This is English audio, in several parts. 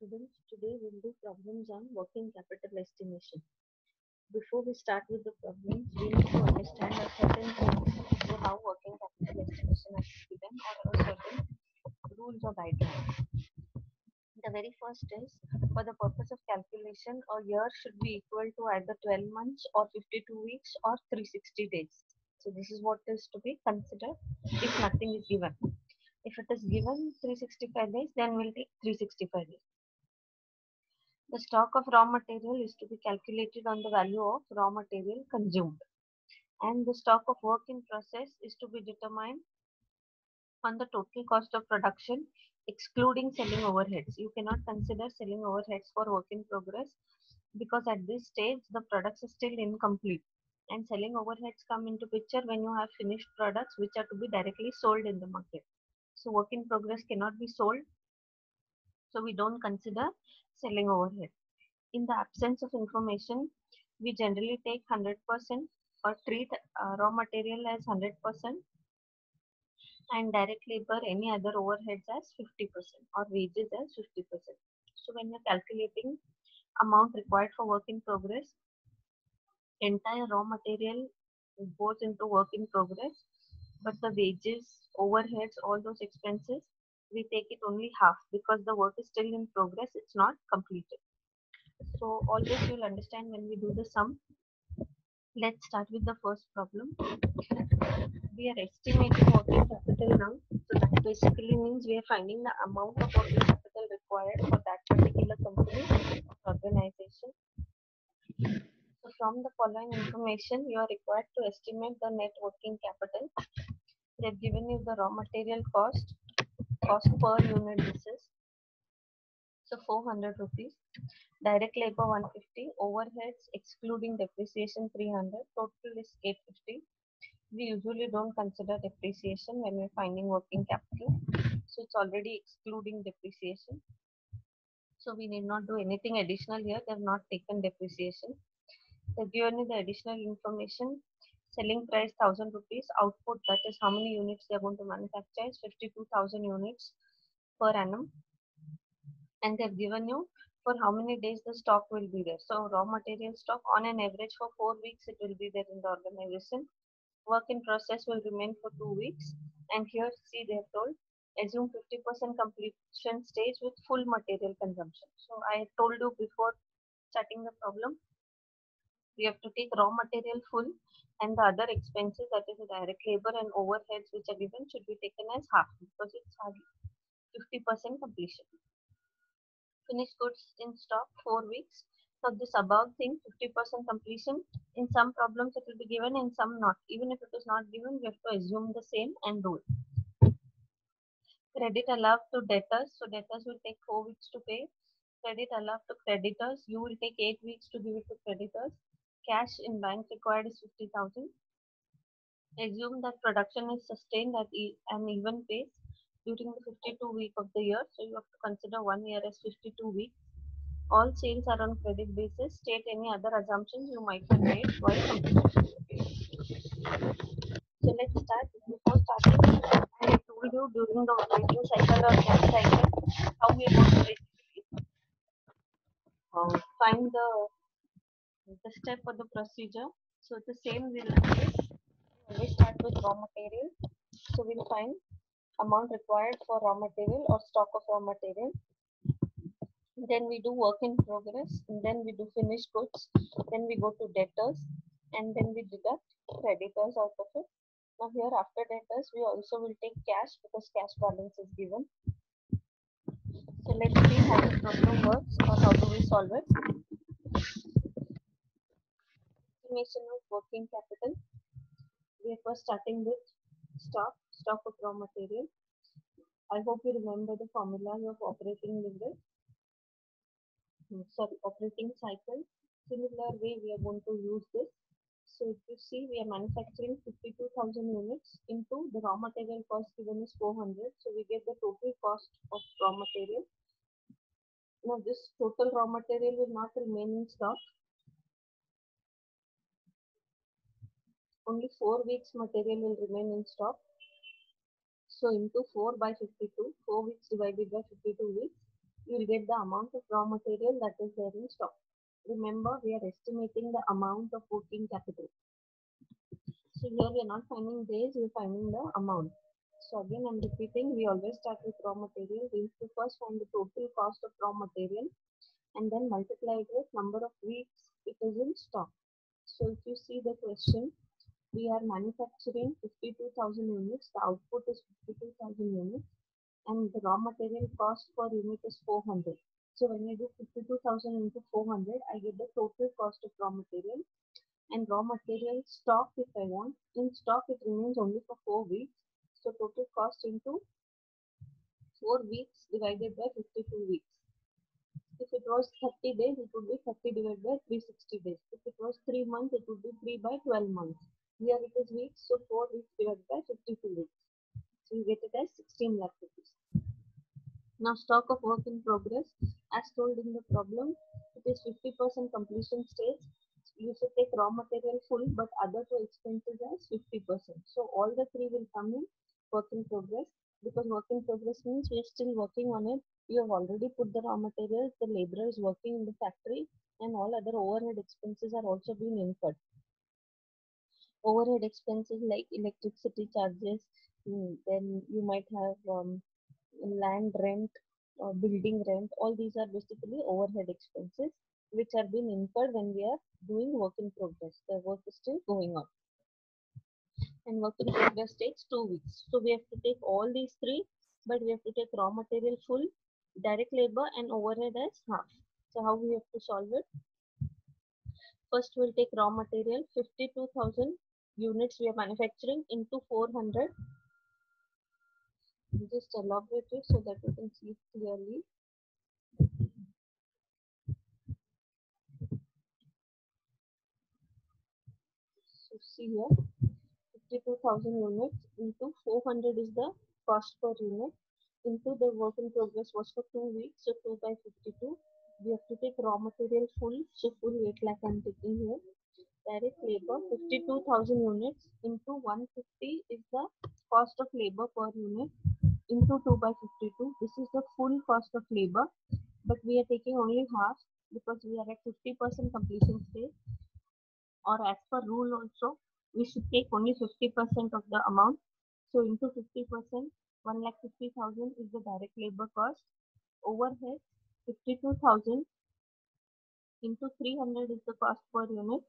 students. Today we'll do problems on working capital estimation. Before we start with the problems, we need to understand a certain things to how working capital estimation is given or a certain rules or guidelines. The very first is for the purpose of calculation, a year should be equal to either 12 months or 52 weeks or 360 days. So this is what is to be considered if nothing is given. If it is given 365 days, then we'll take 365 days. The stock of raw material is to be calculated on the value of raw material consumed. And the stock of work in process is to be determined on the total cost of production, excluding selling overheads. You cannot consider selling overheads for work in progress because at this stage the products are still incomplete and selling overheads come into picture when you have finished products which are to be directly sold in the market. So work in progress cannot be sold. So we don't consider selling overhead. In the absence of information, we generally take 100% or treat uh, raw material as 100% and direct labor any other overheads as 50% or wages as 50%. So when you're calculating amount required for work in progress, entire raw material goes into work in progress, but the wages, overheads, all those expenses, we take it only half because the work is still in progress, it's not completed. So all this you'll understand when we do the sum. Let's start with the first problem. We are estimating working capital now. So that basically means we are finding the amount of working capital required for that particular company or organization. So from the following information, you are required to estimate the net working capital. They have given you the raw material cost, cost per unit basis. So 400 rupees. Direct labor 150, overheads excluding depreciation 300, total is 850. We usually don't consider depreciation when we're finding working capital. So it's already excluding depreciation. So we need not do anything additional here. They've not taken depreciation. They've given you the additional information. Selling price 1000 rupees. Output that is how many units they're going to manufacture is 52,000 units per annum. And they've given you for how many days the stock will be there. So raw material stock on an average for four weeks it will be there in the organization. Work in process will remain for two weeks. And here see they have told assume 50% completion stage with full material consumption. So I told you before starting the problem, we have to take raw material full and the other expenses that is direct labor and overheads which are given should be taken as half because it's hardly 50% completion finished goods in stock four weeks. So this above thing, 50% completion, in some problems it will be given, in some not. Even if it is not given, we have to assume the same and do it. Credit allowed to debtors. So debtors will take four weeks to pay. Credit allowed to creditors. You will take eight weeks to give it to creditors. Cash in bank required is 50,000. Assume that production is sustained at an even pace during the 52 week of the year. So you have to consider one year as 52 weeks. All sales are on credit basis. State any other assumptions you might have made while computing. So let's start. Before starting, I told you during the operating cycle or cash cycle how we are going to basically uh, find the the step or the procedure. So the same always, always start with raw material. So we'll find amount required for raw material or stock of raw material. Then we do work in progress, and then we do finished goods, then we go to debtors, and then we deduct creditors out of it. Now here after debtors, we also will take cash because cash balance is given. So let's see how the problem works or how do we solve it. Estimation of working capital. We are first starting with stock, stock of raw material. I hope you remember the formula of operating level. Hmm, sorry, operating cycle. Similar way we are going to use this. So if you see, we are manufacturing 52,000 units into the raw material cost given is 400. So we get the total cost of raw material. Now this total raw material will not remain in stock. Only four weeks material will remain in stock. So into 4 by 52, 4 weeks divided by 52 weeks. you will get the amount of raw material that is there in stock. Remember, we are estimating the amount of working capital. So here we are not finding days, we are finding the amount. So again, I'm repeating, we always start with raw material. We have to first find the total cost of raw material and then multiply it with number of weeks it is in stock. So if you see the question, we are manufacturing 52,000 units, the output is 52,000 units and the raw material cost per unit is 400. So when I do 52,000 into 400, I get the total cost of raw material and raw material stock if I want. In stock it remains only for 4 weeks. So total cost into 4 weeks divided by 52 weeks. If it was 30 days, it would be 30 divided by 360 days. If it was 3 months, it would be 3 by 12 months. Here it is weeks, so 4 weeks divided by 52 weeks. So you get it as 16 lakh rupees. Now stock of work in progress, as told in the problem, it is 50% completion stage. You should take raw material full, but other two expenses as 50%. So all the three will come in work in progress because work in progress means we are still working on it. You have already put the raw materials, the laborer is working in the factory, and all other overhead expenses are also being incurred. Overhead expenses like electricity charges, mm, then you might have um, land rent, uh, building rent, all these are basically overhead expenses which are being incurred when we are doing work in progress. The work is still going on. And work in progress takes two weeks. So we have to take all these three, but we have to take raw material full, direct labor and overhead as half. So how we have to solve it? First we'll take raw material, 52,000 units we are manufacturing into 400 just elaborate it so that you can see clearly. So see here, 52,000 units into 400 is the cost per unit into the work in progress was for two weeks, so 2 by 52. We have to take raw material full, so full 8 lakh I'm taking here. Direct labor 52,000 units into 150 is the cost of labor per unit into 2 by 52. This is the full cost of labor, but we are taking only half because we are at 50% completion stage. Or as per rule also, we should take only 50% of the amount. So into 50%, 1 lakh 50,000 is the direct labor cost. Overhead 52,000 into 300 is the cost per unit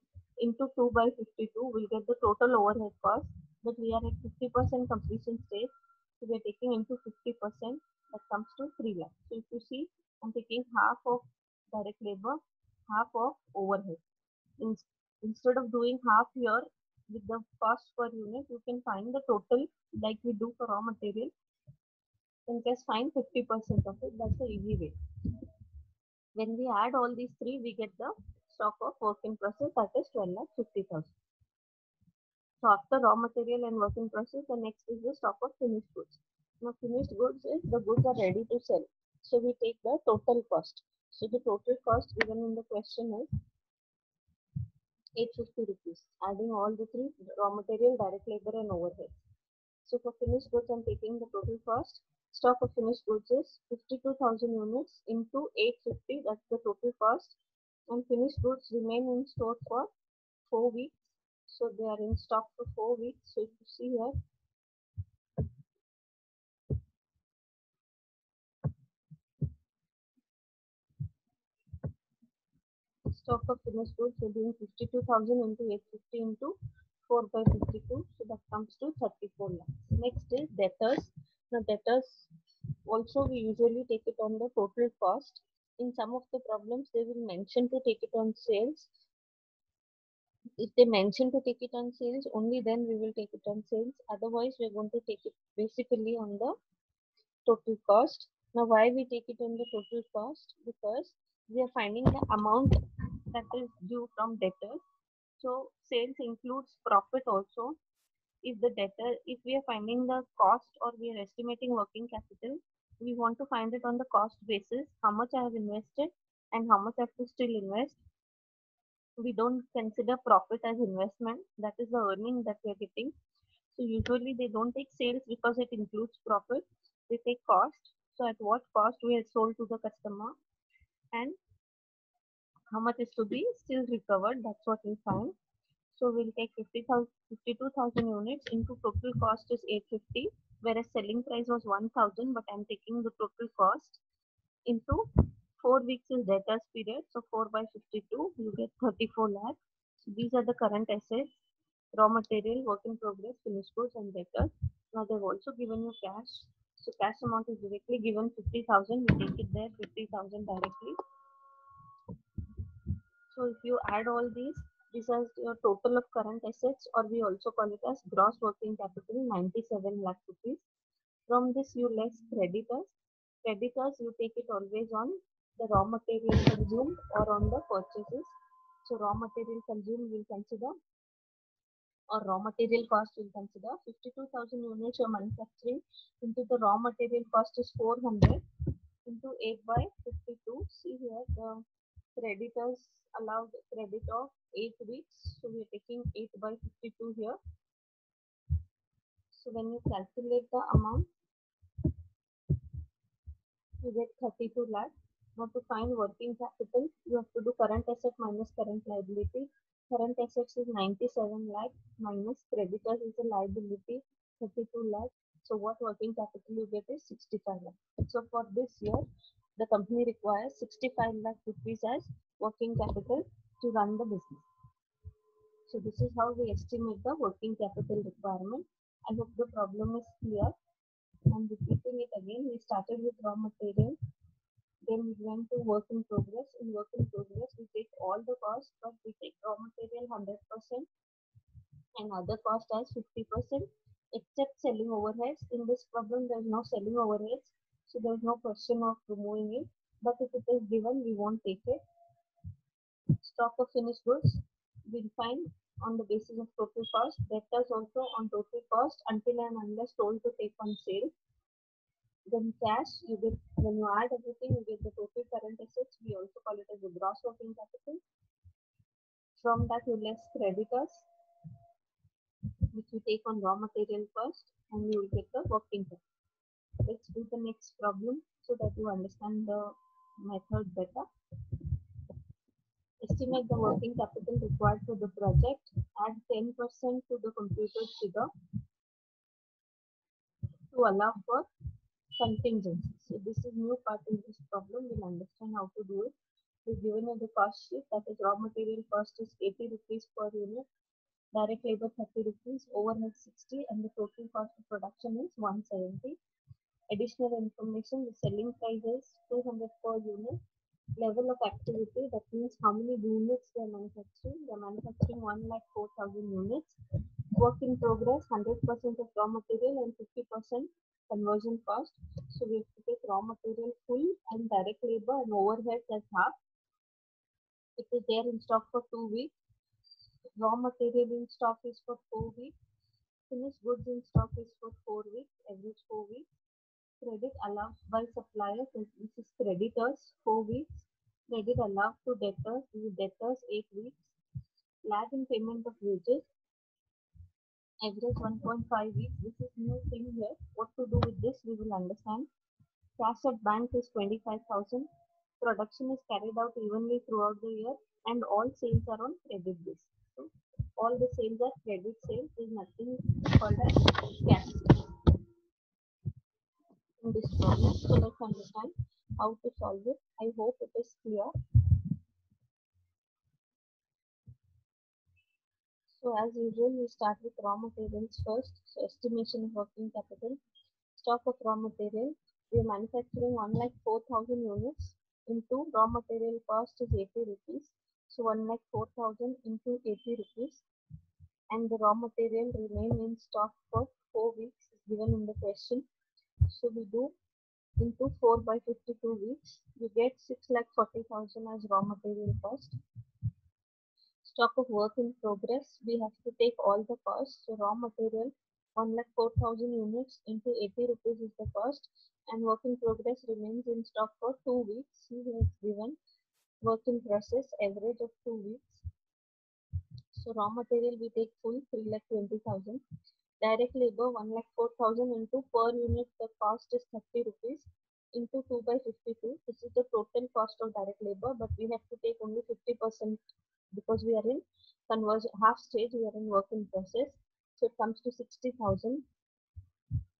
into 2 by 52 we'll get the total overhead cost but we are at 50% completion stage so we are taking into 50% that comes to 3 lakh. So if you see, I'm taking half of direct labor, half of overhead. In, instead of doing half here with the cost per unit, you can find the total like we do for raw material and just find 50% of it. That's the easy way. When we add all these three, we get the stock of work in process that is 12 lakh 50,000. So after raw material and work in process, the next is the stock of finished goods. Now finished goods is the goods are ready to sell. So we take the total cost. So the total cost given in the question is 850 rupees, adding all the three raw material, direct labor and overhead. So for finished goods, I'm taking the total cost. Stock of finished goods is 52,000 units into 850, that's the total cost. And finished goods remain in store for 4 weeks so they are in stock for four weeks. So if you see here, stock of finished goods we're doing 52,000 into 850 into 4 by 52. So that comes to 34 lakhs. Next is debtors. Now debtors also we usually take it on the total cost. In some of the problems they will mention to take it on sales if they mention to take it on sales, only then we will take it on sales. Otherwise, we're going to take it basically on the total cost. Now, why we take it on the total cost? Because we are finding the amount that is due from debtors. So, sales includes profit also. If the debtor, if we are finding the cost or we are estimating working capital, we want to find it on the cost basis, how much I have invested and how much I have to still invest we don't consider profit as investment that is the earning that we're getting so usually they don't take sales because it includes profit they take cost So at what cost we have sold to the customer and how much is to be still recovered. That's what we find. So we'll take 50,000, 52,000 units into total cost is 850, whereas selling price was 1,000, but I'm taking the total cost into 4 weeks is debtors period. So 4 by 52, you get 34 lakhs. So these are the current assets, raw material, work in progress, finished goods and debtors. Now they've also given you cash. So cash amount is directly given 50,000. We take it there 50,000 directly. So if you add all these, this is your total of current assets or we also call it as gross working capital 97 lakh rupees. From this you less creditors. Creditors you take it always on the raw material consumed or on the purchases. So raw material consumed will consider or raw material cost will consider 52,000 units you're manufacturing into the raw material cost is 400 into 8 by 52. See here the creditors allowed credit of 8 weeks. So we are taking 8 by 52 here. So when you calculate the amount, you get 32 lakh. Now to find working capital, you have to do current asset minus current liability. Current assets is 97 lakh minus creditors is a liability 32 lakh. So what working capital you get is 65 lakh. So for this year, the company requires 65 lakh rupees as working capital to run the business. So this is how we estimate the working capital requirement. I hope the problem is clear. I'm repeating it again. We started with raw material. Then we went to work in progress. In work in progress, we take all the costs, but we take raw material 100% and other cost as 50% except selling overheads. In this problem, there is no selling overheads. So there is no question of removing it. But if it is given, we won't take it. Stock of finished goods, we'll find on the basis of total cost. Debtors also on total cost until and unless told to take on sale. Then cash, you get when you add everything, you get the total current assets. We also call it as the gross working capital. From that, you less creditors, which we take on raw material first, and you will get the working capital. Let's do the next problem so that you understand the method better. Estimate the working capital required for the project. Add 10% to the computed figure to allow for contingency. So this is new part in this problem. We'll understand how to do it. We've given you the cost sheet that is raw material cost is 80 rupees per unit, direct labor 30 rupees, overhead 60 and the total cost of production is 170 additional information the selling price is 200 per unit. Level of activity that means how many units they are manufacturing. They are manufacturing 1 lakh 4000 units. Work in progress 100% of raw material and 50% conversion cost. So we have to take raw material full and direct labor and overhead as half. It is there in stock for two weeks raw material in stock is for four weeks. Finished goods in stock is for four weeks average four weeks. Credit allowed by suppliers this is creditors four weeks. Credit allowed to debtors this is debtors eight weeks. Lag in payment of wages average 1.5 weeks. This is new thing here. What to do with this we will understand. Cash at bank is 25000 production is carried out evenly throughout the year and all sales are on credit basis all the sales are credit sales is nothing called as cash in this problem. So let's understand how to solve it. I hope it is clear. So as usual, we start with raw materials first. So estimation of working capital. Stock of raw material. We are manufacturing 1 lakh 4,000 units into raw material cost is 80 rupees. So 1 lakh 4,000 into 80 rupees. And the raw material remain in stock for 4 weeks is given in the question. So we do into 4 by 52 weeks, we get 6 lakh 40,000 as raw material cost. Stock of work in progress, we have to take all the costs. So raw material 1 lakh 4,000 units into 80 rupees is the cost and work in progress remains in stock for 2 weeks. Here it's given work in process average of 2 weeks. So raw material we take full 3 lakh 20,000 direct labor 1 lakh 4000 into per unit the cost is 30 rupees into 2 by 52. This is the total cost of direct labor, but we have to take only 50% because we are in conversion half stage, we are in work in process. So it comes to 60,000.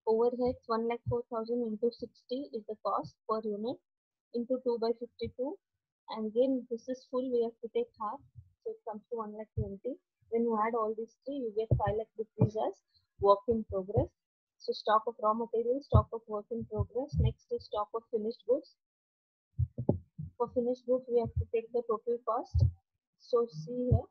Overheads 1 lakh 4,000 into 60 is the cost per unit into 2 by 52. And again, this is full, we have to take half. So it comes to 1 lakh 20. When you add all these three, you get 5 lakh rupees as work in progress. So stock of raw materials, stock of work in progress. Next is stock of finished goods. For finished goods, we have to take the total cost. So see here,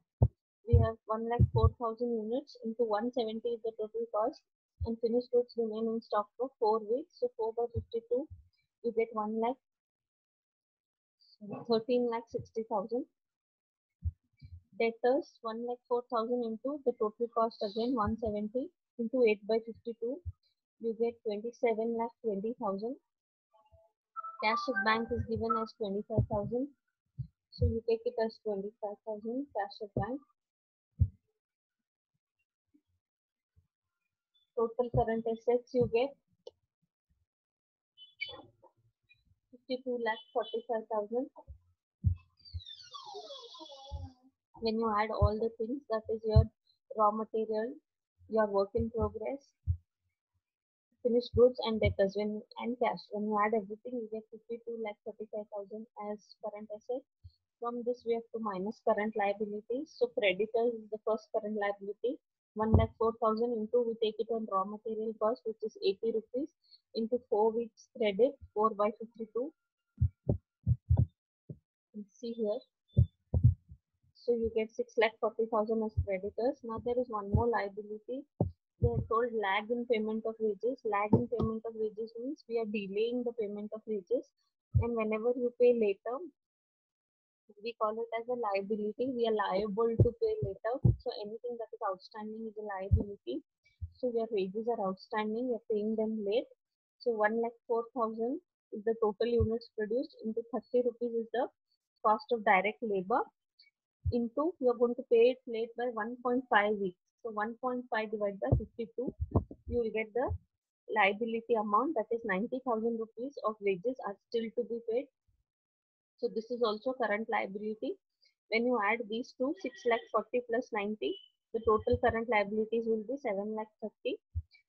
we have 1 lakh 4,000 units into 170 is the total cost and finished goods remain in stock for 4 weeks. So 4 by 52, you get 1 lakh 13 lakh 60,000. Debtors 1 lakh 4,000 into the total cost again 170 into 8 by 52, you get 27 lakh 20,000. Cash at bank is given as 25,000. So you take it as 25,000 cash at bank. Total current assets you get 52 lakh 45,000. When you add all the things, that is your raw material, your work in progress, finished goods and debtors when and cash. When you add everything, you get 52 lakh 35,000 as current asset. From this, we have to minus current liabilities. So creditors is the first current liability. 1 lakh 4,000 into we take it on raw material cost, which is 80 rupees into 4 weeks credit 4 by 52. You see here. So you get 6 lakh 40,000 as creditors. Now there is one more liability they are told lag in payment of wages. Lag in payment of wages means we are delaying the payment of wages, and whenever you pay later, we call it as a liability. We are liable to pay later. So anything that is outstanding is a liability. So your wages are outstanding, you're paying them late. So 1 lakh 4,000 is the total units produced into 30 rupees is the cost of direct labor into you're going to pay it late by 1.5 weeks. So 1.5 divided by 52, you will get the liability amount that is 90,000 rupees of wages are still to be paid. So this is also current liability. When you add these two, 6 lakh 40 plus 90, the total current liabilities will be 7 lakh 30.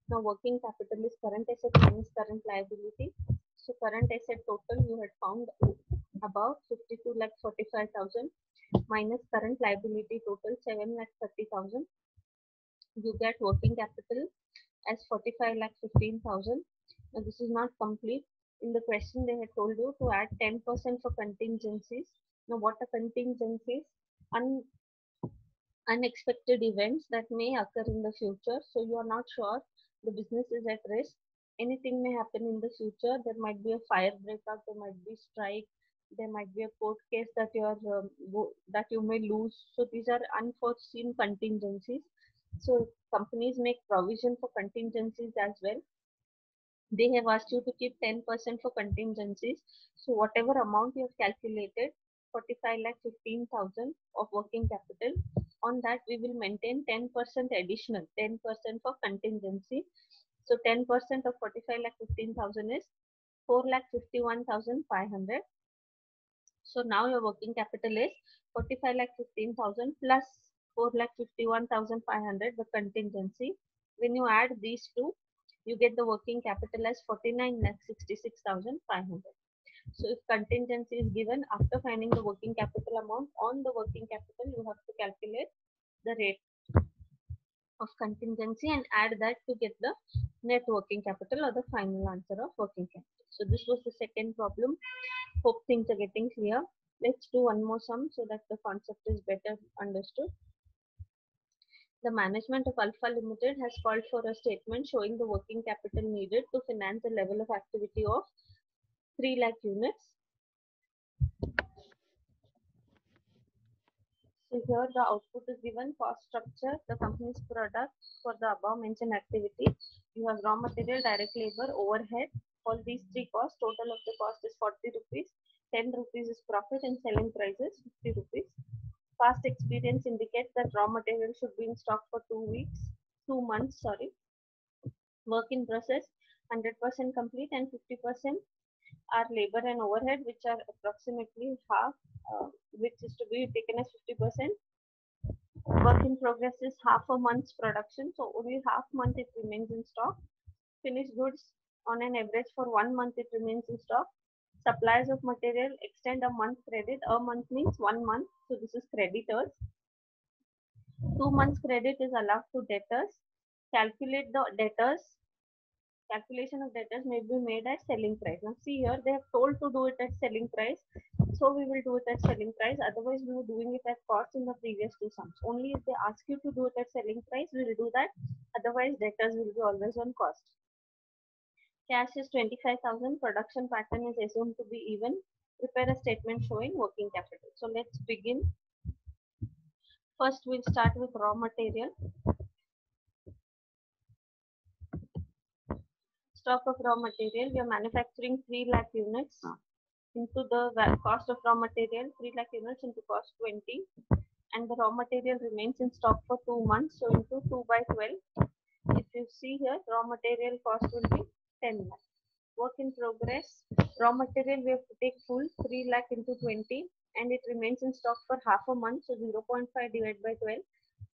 Now working capital is current asset minus current liability. So current asset total you had found about 52 lakh 45,000 minus current liability total 7 lakh 30,000 you get working capital as 45 lakh 15,000. Now this is not complete. In the question they had told you to add 10% for contingencies. Now what are contingencies? Un unexpected events that may occur in the future. So you are not sure the business is at risk. Anything may happen in the future. There might be a fire breakout, there might be strike, there might be a court case that you are um, that you may lose. So these are unforeseen contingencies so companies make provision for contingencies as well. They have asked you to keep 10% for contingencies. So whatever amount you have calculated, 45 lakh 15,000 of working capital, on that we will maintain 10% additional, 10% for contingency. So 10% of 45 lakh 15,000 is 4 lakh 51,500. So now your working capital is 45 lakh 15,000 plus 4 lakh 51,500, the contingency. When you add these two, you get the working capital as 49,66,500. So if contingency is given after finding the working capital amount on the working capital, you have to calculate the rate of contingency and add that to get the net working capital or the final answer of working capital. So this was the second problem. Hope things are getting clear. Let's do one more sum so that the concept is better understood. The management of Alpha Limited has called for a statement showing the working capital needed to finance the level of activity of 3 lakh units. So here the output is given cost structure, the company's product for the above mentioned activity. You have raw material, direct labor, overhead. All these three costs, total of the cost is 40 rupees. 10 rupees is profit and selling price is 50 rupees past experience indicates that raw material should be in stock for two weeks, two months, sorry. Work in process, 100% complete and 50% are labor and overhead, which are approximately half, uh, which is to be taken as 50%. Work in progress is half a month's production, so only half month it remains in stock. Finished goods on an average for one month it remains in stock. Suppliers of material extend a month credit. A month means one month, so this is creditors. Two months credit is allowed to debtors. Calculate the debtors calculation of debtors may be made at selling price. Now see here, they have told to do it at selling price. So we will do it at selling price. Otherwise, we were doing it at cost in the previous two sums. Only if they ask you to do it at selling price, we will do that. Otherwise, debtors will be always on cost. Cash is 25,000. Production pattern is assumed to be even. Prepare a statement showing working capital. So let's begin. First, we'll start with raw material. stock of raw material, we are manufacturing 3 lakh units ah. into the cost of raw material, 3 lakh units into cost 20 and the raw material remains in stock for 2 months. So into 2 by 12, if you see here, raw material cost will be 10 lakh. Work in progress, raw material we have to take full 3 lakh into 20 and it remains in stock for half a month. So 0.5 divided by 12,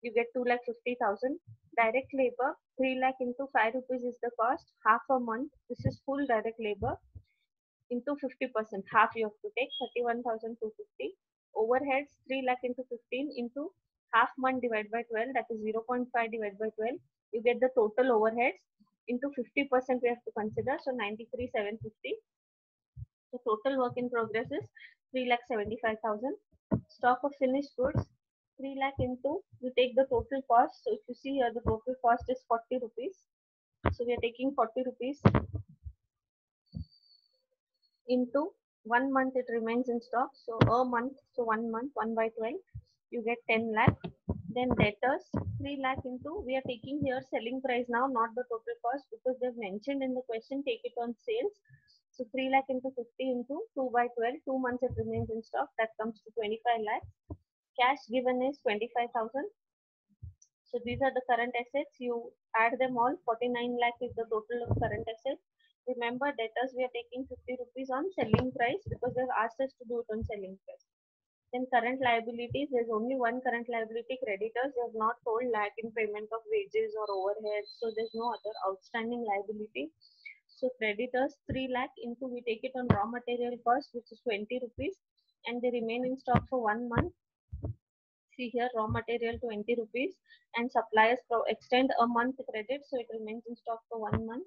you get 2 lakh 50,000 direct labor 3 lakh into 5 rupees is the cost. Half a month this is full direct labor into 50 percent. Half you have to take 31,250 overheads 3 lakh into 15 into half month divided by 12 that is 0.5 divided by 12 you get the total overheads into 50 percent we have to consider. So 93,750 the total work in progress is 3 lakh 75,000 stock of finished goods 3 lakh into we take the total cost. So if you see here the total cost is 40 rupees. So we are taking 40 rupees into one month it remains in stock. So a month so one month 1 by 12 you get 10 lakh then debtors 3 lakh into we are taking here selling price now not the total cost because they've mentioned in the question take it on sales so 3 lakh into 50 into 2 by 12 two months it remains in stock that comes to 25 lakhs cash given is 25,000. So these are the current assets. You add them all. 49 lakh is the total of current assets. Remember debtors we are taking 50 rupees on selling price because they've asked us to do it on selling price. Then current liabilities, there's only one current liability creditors. They have not told lack in payment of wages or overheads. So there's no other outstanding liability. So creditors 3 lakh into we take it on raw material cost which is 20 rupees and they remain in stock for one month see here raw material 20 rupees and suppliers extend a month credit so it remains in stock for one month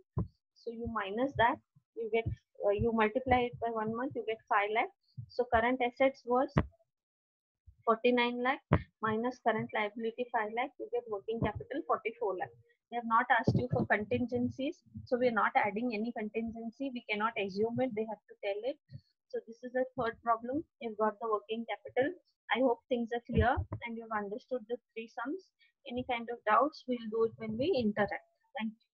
so you minus that you get uh, you multiply it by one month you get 5 lakh so current assets was 49 lakh hmm. minus current liability 5 lakh you get working capital 44 lakh. They have not asked you for contingencies so we are not adding any contingency. We cannot assume it. They have to tell it. So this is the third problem. You've got the working capital. I hope things are clear and you've understood the three sums. Any kind of doubts, we'll do it when we interact. Thank you.